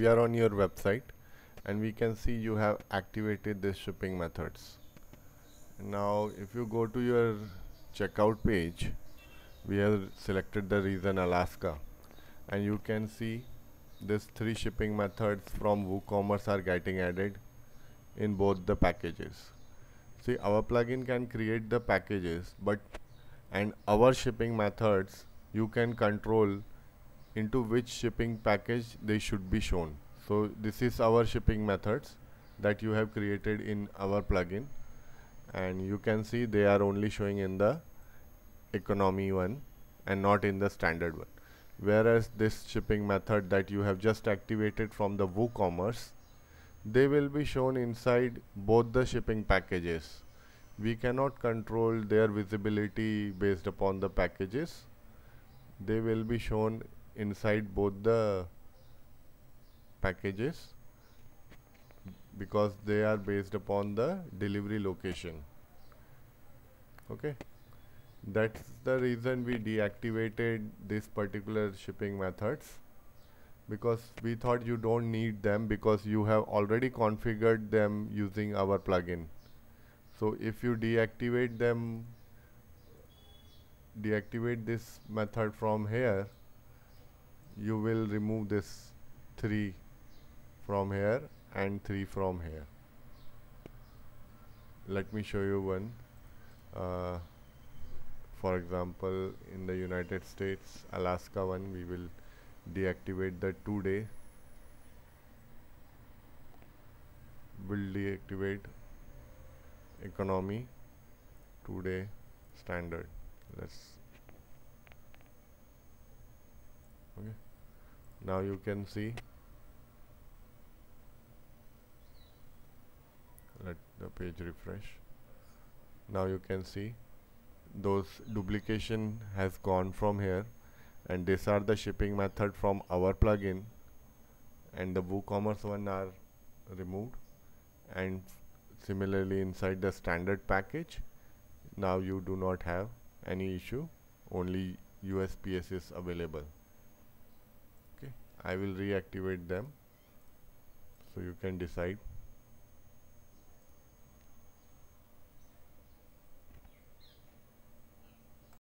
we are on your website and we can see you have activated this shipping methods. Now if you go to your checkout page we have selected the region Alaska and you can see these three shipping methods from WooCommerce are getting added in both the packages. See our plugin can create the packages but and our shipping methods you can control into which shipping package they should be shown. So this is our shipping methods that you have created in our plugin. And you can see they are only showing in the economy one and not in the standard one. Whereas this shipping method that you have just activated from the WooCommerce they will be shown inside both the shipping packages. We cannot control their visibility based upon the packages. They will be shown inside both the packages because they are based upon the delivery location. Okay? That's the reason we deactivated this particular shipping methods because we thought you don't need them because you have already configured them using our plugin. So if you deactivate them deactivate this method from here you will remove this 3 from here and 3 from here. Let me show you one. Uh, for example in the United States Alaska one we will deactivate the two day will deactivate economy two day standard. Let's now you can see. Let the page refresh. Now you can see. Those duplication has gone from here and these are the shipping method from our plugin and the WooCommerce one are removed. And similarly inside the standard package now you do not have any issue. Only USPS is available I will reactivate them. So you can decide